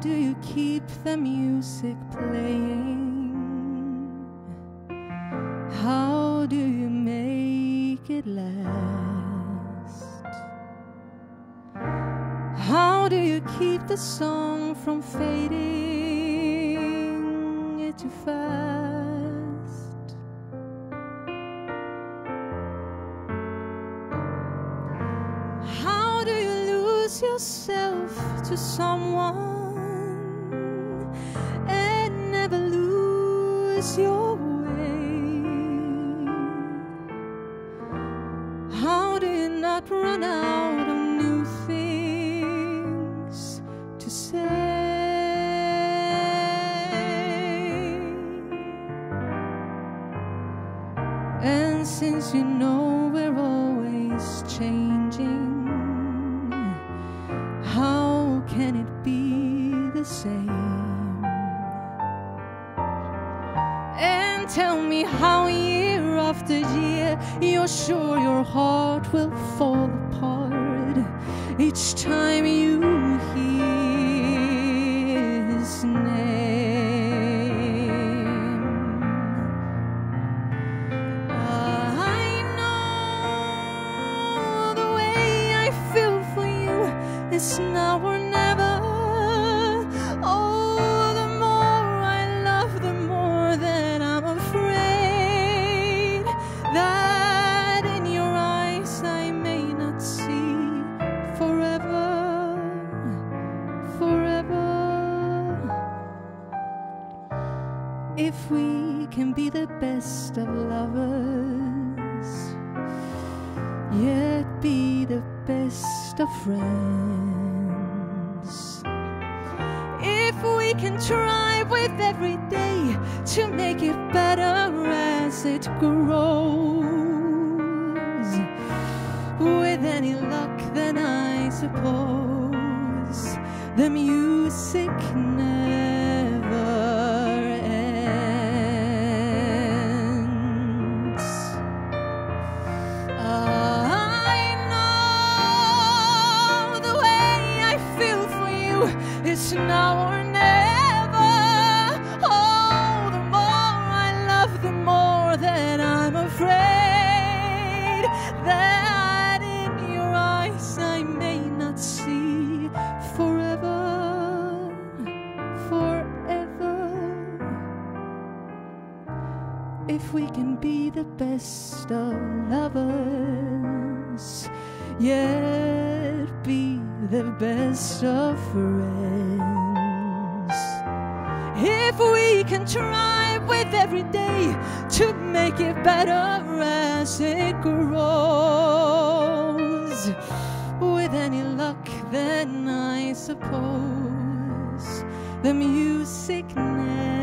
do you keep the music playing? How do you make it last? How do you keep the song from fading too fast? How do you lose yourself to someone and never lose your way? How do you not run out of new things to say? And since you know we're always changing, tell me how year after year you're sure your heart will fall apart. Each time you If we can be the best of lovers, yet be the best of friends. If we can try with every day to make it better as it grows, with any luck, then I suppose the music is now or never. Oh, the more I love, the more that I'm afraid that in your eyes I may not see forever, forever. If we can be the best of lovers, be the best of friends. If we can try with every day to make it better as it grows, with any luck, then I suppose the music never